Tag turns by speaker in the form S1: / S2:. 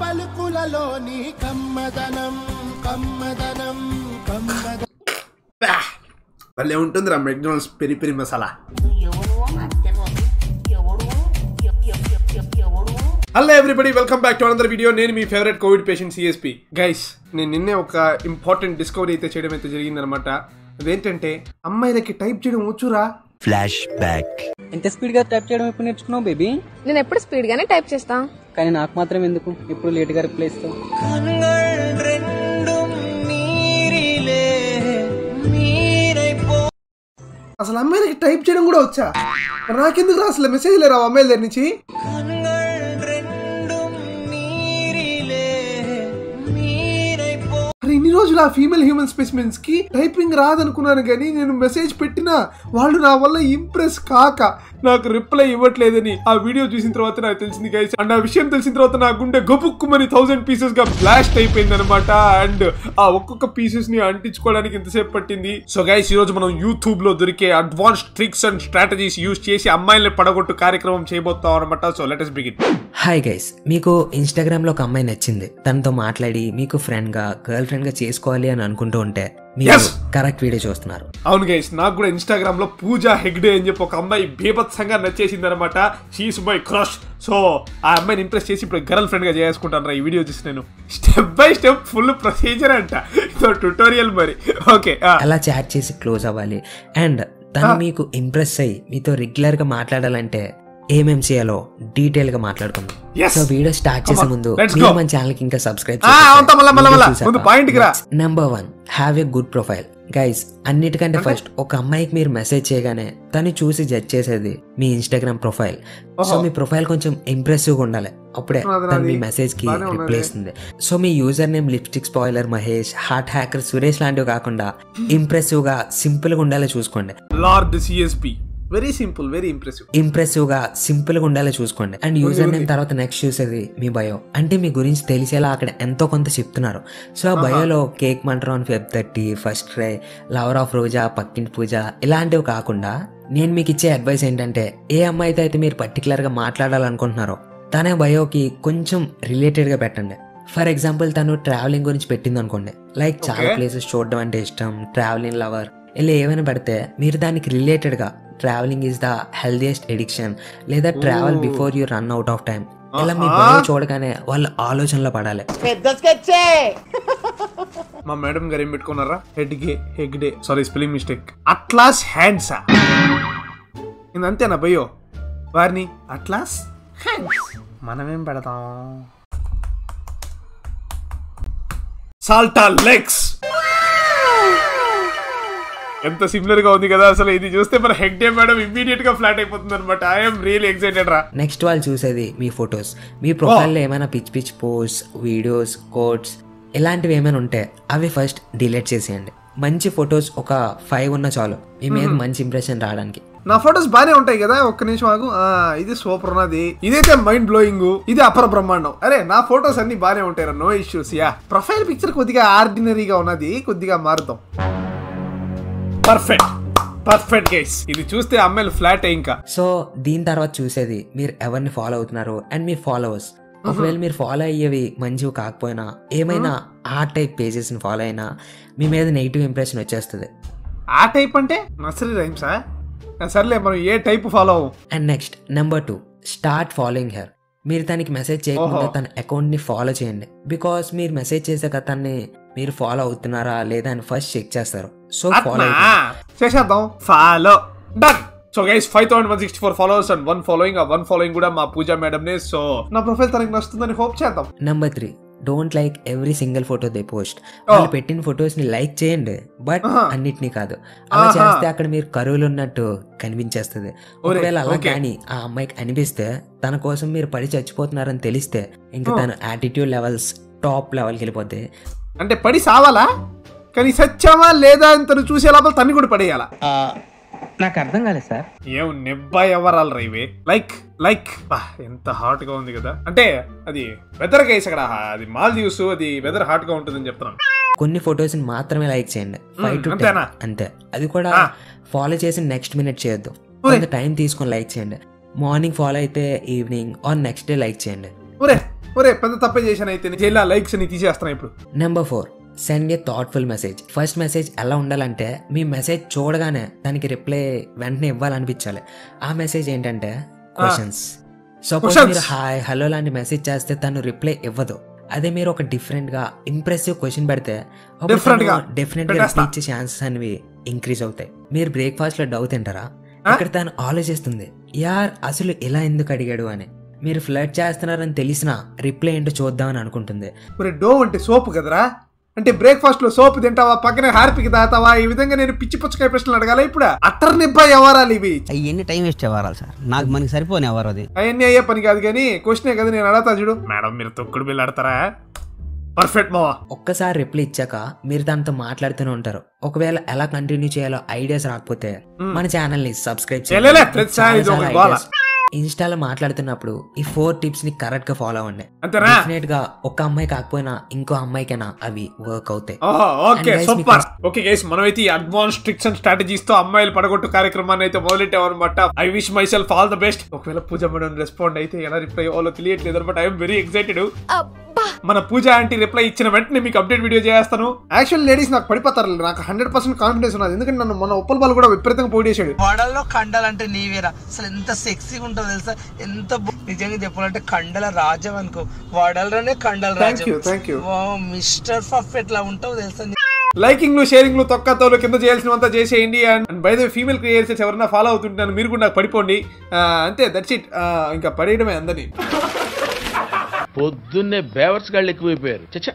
S1: పలుకులలోని కమ్మదనం కమ్మదనం కమ్మదనం
S2: భలే ఉంటుంది రా McDonald's peri peri masala. Hello everybody welcome back to another video నేను మీ favourite covid patient CSP guys నేను నిన్నే ఒక ఇంపార్టెంట్ డిస్కవరీ అయితే చేయడం అయితే జరిగిందనమాట అదేంటంటే అమ్మాయిలకి టైప్ చేయడం వచ్చురా
S3: ఫ్లాష్ బ్యాక్
S4: ఎంత స్పీడ్గా టైప్ చేయడం ఎప్పుడు నేర్చుకున్నావు బేబీ
S5: నేను ఎప్పుడు స్పీడ్ గానే టైప్ చేస్తా.
S4: కానీ నాకు మాత్రం ఎందుకు? ఎప్పుడు లేట్గా రిప్లై ఇస్తావు
S2: అసలు అమ్మాయిలకి టైప్ చేయడం కూడా వచ్చా? నాకెందుకు అసలు మెసేజ్ లేరా అమ్మాయిల దగ్గర నుంచి? ఇన్ని రోజులు ఆ ఫీమేల్ హ్యూమన్ స్పెసిమెన్స్కి టైపింగ్ రాదనుకున్నాను కానీ నేను మెసేజ్ పెట్టినా వాళ్ళు నా వల్ల ఇంప్రెస్ కాక నాకు రిప్లై ఇవ్వట్లేదని ఆ వీడియో చూసిన తర్వాత నాకు తెలిసింది గైస్ అండ్ ఆ విషయం తెలిసిన తర్వాత నా గుండె గబుక్కుమని థౌసండ్ పీసెస్గా బ్లాస్ట్ అయిపోయింది అనమాట అండ్ ఆ ఒక్కొక్క పీసెస్ని అంటించుకోవడానికి ఎంతసేపు పట్టింది. సో గైస్ ఈ రోజు మనం యూట్యూబ్లో దొరికే advance tricks and strategies use చేసి అమ్మాయిల్ని పడగొట్టు కార్యక్రమం చేయబోతాం అనమాట so let us begin
S6: hi guys మీకు ఇన్స్టాగ్రామ్లో ఒక అమ్మాయి నచ్చింది. తనతో మాట్లాడి మీకు ఫ్రెండ్గా గర్ల్ ఫ్రెండ్గా చేసుకోవాలి అని అనుకుంటూ ఉంటే మీరు! కరెక్ట్ వీడియో చూస్తున్నారు.
S2: అవును గైస్ నాకు కూడా ఇన్స్టాగ్రామ్లో పూజా హెగ్డే అని చెప్పి ఒక అమ్మాయి బీభత్సంగా నచ్చేసింది అనమాట షీస్ మై క్రష్ సో ఆ అమ్మాయిని ఇంప్రెస్ చేసి ఇప్పుడు గర్ల్ ఫ్రెండ్గా చేసుకుంటాను ఈ వీడియో చూసి నేను. Step by step full procedure అంట. ఇదో ట్యూటోరియల్ మరి. ఓకే
S6: అలా చాట్ చేసి క్లోజ్ అవ్వాలి. అండ్ తను మీకు ఇంప్రెస్ అయ్యి మీతో రెగ్యులర్గా మాట్లాడాలంటే ఏమేం చేయాలో డీటెయిల్గా మాట్లాడుకుందాం! సో వీడియో స్టార్ట్ చేసే ముందు మీరు. మన ఛానల్కి ఇంకా subscribe. Number one have a good profile guys అన్నిటికంటే ఫస్ట్ ఒక అమ్మాయికి మీరు మెసేజ్ చేయగానే తను చూసి జడ్జ్ చేసేది మీ ఇన్స్టాగ్రామ్ ప్రొఫైల్ సో మీ ప్రొఫైల్ కొంచెం ఇంప్రెసివ్గా ఉండాలి. అప్పుడే తను మీ.
S2: మెసేజ్కి.
S6: రిప్లై ఇస్తుంది. సో మీ user name lipstick spoiler Mahesh heart hacker Suresh లాంటివి కాకుండా ఇంప్రెసివ్గా సింపుల్గా ఉండేలా చూసుకోండి.
S2: Lord CSP very simple very impressive
S6: ఇంప్రెసివ్గా సింపుల్గా ఉండేలా చూసుకోండి. అండ్ యూజర్ నేమ్ తర్వాత నెక్స్ట్ చూసేది మీ బయో అంటే మీ గురించి తెలిసేలా అక్కడ ఎంతో కొంత చెప్తున్నారు. సో ఆ బయోలో cake mentor on Feb thirty first try lover of Roja పక్కింటి పూజ ఇలాంటివి కాకుండా నేను మీకు ఇచ్చే అడ్వైస్ ఏంటంటే ఏ అమ్మాయితో అయితే మీరు పర్టికులర్గా మాట్లాడాలనుకుంటున్నారో తనే బయోకి కొంచెం రిలేటెడ్గా పెట్టండి. ఫర్ ఎగ్జాంపుల్ తను ట్రావెలింగ్ గురించి పెట్టింది అనుకోండి. లైక్ చాలా. ప్లేసెస్ చూడడం అంటే ఇష్టం ట్రావెలింగ్ లవర్ ఇలా ఏమైనా పెడితే మీరు దానికి రిలేటెడ్గా travelling is the healthiest addiction లేదా travel. Before you run out of time ఇలా మీ. బయో చూడగానే వాళ్ళు ఆలోచనలో పడాలి.
S2: మా మేడం గారు ఏం పెట్టుకున్నారా? Head gay Hegde. Sorry spelling mistake atlas హ్యాండ్సా ఇది అంతేనా భయ్యో? వారిని అట్లాస్ హ్యాండ్స్ మనమేం పెడతాం? సాల్టా లెగ్స్ ఎంత సిమిలర్గా ఉంది కదా అసలు ఇది చూస్తే మన హెగ్ డే మేడం ఇమ్మీడియట్గా ఫ్లాట్ అయిపోతుంది అనమాట ఐఎమ్ రియల్లీ ఎక్సైటెడ్ రా.
S6: నెక్స్ట్ వాళ్ళు చూసేది మీ ఫొటోస్ మీ ప్రొఫైల్లో ఏమైనా pitch pitch post videos codes ఇలాంటివి ఏమైనా ఉంటే అవి ఫస్ట్ డిలీట్ చేసేయండి. మంచి ఫొటోస్ ఒక ఫైవ్ ఉన్న చాలు. మీ మీద మంచి ఇంప్రెషన్ రావడానికి.
S2: నా ఫొటోస్ బానే ఉంటాయి కదా ఒక్క నిమిషం ఆగు. ఆ, ఇది సూపర్ ఉన్నది. ఇదైతే మైండ్ బ్లోయింగ్ ఇది అపర బ్రహ్మాండం. అరే నా ఫొటోస్ అన్ని బానే ఉంటాయి no issues yeah profile picture కొద్దిగా ఆర్డినరీగా ఉన్నది కొద్దిగా మారుతాం. పర్ఫెక్ట్ పర్ఫెక్ట్ గైస్ ఇది చూస్తే అమ్మాయిలు ఫ్లాట్ ఇంకా.
S6: సో దీని తర్వాత చూసేది మీరు ఎవరిని ఫాలో అవుతున్నారు అండ్ మీ ఫాలోవర్స్ ఒకవేళ మీరు ఫాలో అయ్యేవి మంచివి కాకపోయినా ఏమైనా ఆ టైప్ పేజెస్ని ఫాలో అయినా మీ మీద నెగిటివ్ ఇంప్రెషన్ వచ్చేస్తుంది.
S2: ఆ టైప్ అంటే నర్సరీ రైమ్సా సర్లే మనం ఏ type follow అవ్వం?
S6: And next number two start following her మీరు తనకి మెసేజ్ చేయకుండా. తన అకౌంట్ని ఫాలో చేయండి. బికాస్ మీరు మెసేజ్ చేసాక తన్ని మీరు ఫాలో అవుతున్నారా లేదా అని ఫస్ట్ చెక్ చేస్తారు. సో ఫాలో
S2: చేసేద్దాం. Follow done so guys five thousand one sixty four followers and one following ఆ వన్ ఫాలోయింగ్ కూడా మా పూజా మేడం నే సో నా ప్రొఫైల్ తనకి నచ్చుతుందని హోప్ చేద్దాం.
S6: Number three don't like every single photo they post వాళ్ళు పెట్టిన ఫొటోస్ని లైక్ చేయండి బట్. అన్నిటినీ కాదు. అలా. చేస్తే అక్కడ మీరు కరువులు ఉన్నట్టు కనిపించేస్తుంది. ఒకవేళ అలా. కానీ ఆ అమ్మాయికి అనిపిస్తే తన కోసం మీరు పడి చచ్చిపోతున్నారని తెలిస్తే ఇంకా. తన యాటిట్యూడ్ లెవెల్స్ టాప్ లెవెల్కి వెళ్ళిపోతే
S2: అంటే పడి సావాలా? కానీ సత్యమా లేదా అని తను చూసే లోపల తన్ని కూడా పడేయాలా?
S4: నాకు అర్థం కాలేదు సార్.
S2: ఏం నెబ్బా ఎవరాలు రైవే లైక్ లైక్. ఎంత హాట్గా ఉంది కదా. అంటే అది వెదర్ కేస్ అక్కడ. అది మాల్దీవ్స్ అది వెదర్ హాట్గా ఉంటుందని చెప్తున్నాను.
S6: కొన్ని ఫొటోస్ మాత్రమే లైక్ చేయండి. ఫైవ్ టు
S2: అంతేనా?
S6: అంతే. అది కూడా. ఫాలో చేసి నెక్స్ట్ మినిట్ చేయొద్దు. టైం తీసుకొని లైక్ చేయండి. మార్నింగ్ ఫాలో అయితే evening or next day like చేయండి.
S2: ఒరే ఒరే పెద్ద తప్పే చేశాను అయితే. జైల్లో లైక్స్ అని తీసేస్తాను ఇప్పుడు.
S6: Number four send a thoughtful message first message ఎలా ఉండాలంటే మీ మెసేజ్ చూడగానే దానికి రిప్లై వెంటనే ఇవ్వాలనిపించాలి. ఆ మెసేజ్ ఏంటంటే క్వశ్చన్స్ సపోజ్. మీరు హాయ్ హలో లాంటి మెసేజ్ చేస్తే తను రిప్లై ఇవ్వదు. అదే మీరు ఒక డిఫరెంట్గా ఇంప్రెసివ్ క్వశ్చన్ పెడితే
S2: Different గా.
S6: డెఫినెట్గా
S2: పెట్టేస్తా.
S6: ఇచ్చే ఛాన్సెస్ అనేవి ఇంక్రీజ్ అవుతాయి. మీరు బ్రేక్ఫాస్ట్లో డౌట్ తింటారా? ఇక్కడ తను ఆలోచిస్తుంది యార్ అసలు ఇలా ఎందుకు అడిగాడు అని. మీరు ఫ్లడ్ చేస్తున్నారని తెలిసినా రిప్లై ఏంటో చూద్దామని అనుకుంటుంది.
S2: మరి డో అంటే సోపు కదరా? అంటే బ్రేక్ఫాస్ట్లో సోపు తింటావా? పక్కనే హార్పిక్ తాతావా ఈ విధంగా నేను పిచ్చి పుచ్చకాయ ప్రశ్నలు అడగాల ఇప్పుడు? అట్టర్ నిబ్బా ఎవరాలు ఇవి?
S3: అవన్నీ టైం వేస్ట్ అవ్వాలి సార్? నాకు మనకి సరిపోని ఎవరు అది?
S2: అవన్నీ అయ్యే పని కాదు కానీ క్వశ్చనే కదా నేను అడగతా చూడు. మేడం మీరు తొక్కుడు బిల్లు ఆడతారా పర్ఫెక్ట్ మావా.
S6: ఒక్కసారి రిప్లై ఇచ్చాక మీరు దాంతో మాట్లాడుతూనే ఉంటారు. ఒకవేళ ఎలా కంటిన్యూ చేయాలో ఐడియాస్ రాకపోతే మన ఛానల్ని సబ్స్క్రైబ్
S2: చేయలేలే,
S6: ఇన్స్టాలో మాట్లాడుతున్నప్పుడు ఈ ఫోర్ టిప్స్ని కరెక్ట్గా ఫాలో అవ్వండి.
S2: అంతేనా?
S6: డెఫినెట్గా ఒక అమ్మాయి కాకపోయినా ఇంకో అమ్మాయికైనా అవి వర్క్ అవుతాయి.
S2: Okay super. ఓకే గైస్ మనమైతే ఈ అడ్వాన్స్ ట్రిక్స్ అండ్ స్ట్రాటజీస్తో అమ్మాయిలు పడగొట్టు కార్యక్రమాన్ని అయితే మొదలెట్టామన్నమాట. I wish myself all the best ఒకవేళ పూజ మేడం రెస్పాండ్ అయితే ఎలా రిప్లై అవ్వాలో తెలియట్లేదు అనమాట ఐఎమ్ వెరీ ఎక్సైటెడ్ మన పూజ ఆంటీ రిప్లై ఇచ్చిన వెంటనే మీకు అప్డేట్ వీడియో చేస్తాను. యాక్చువల్ లేడీస్ నాకు పడిపోతారు నాకు హండ్రెడ్ పర్సెంట్ కాన్ఫిడెన్స్ ఉన్నది. ఎందుకంటే నన్ను మన ఉప్పల్ బాల్ కూడా విపరీతంగా పోటీ చేశాడు.
S7: వడల్లో కండలంటే నీవేరా? అసలు ఎంత సెక్సీగా ఉంటుందో తెలుసా? ఎంత నిజంగా చెప్పాలంటే కండల రాజ్యం అనుకో. వడల్లోనే కండల రాజ్యం
S2: థ్యాంక్ యూ
S7: మిస్టర్ పర్ఫెక్ట్ లా ఉంటావు తెలుసా?
S2: లైకింగ్లు షేరింగ్లు తొక్కతోలు కింద చేయాల్సినంత చేసేయండి. And by the female creators ఎవరైనా ఫాలో అవుతుంటున్నాను మీరు కూడా నాకు పడిపోండి. ఆ, అంతే దట్స్ ఇట్ ఇంకా పడేయడమే అందరినీ.
S8: పొద్దున్నే బేవర్స్ గాళ్ళు ఎక్కువైపోయారు. చచ్చా.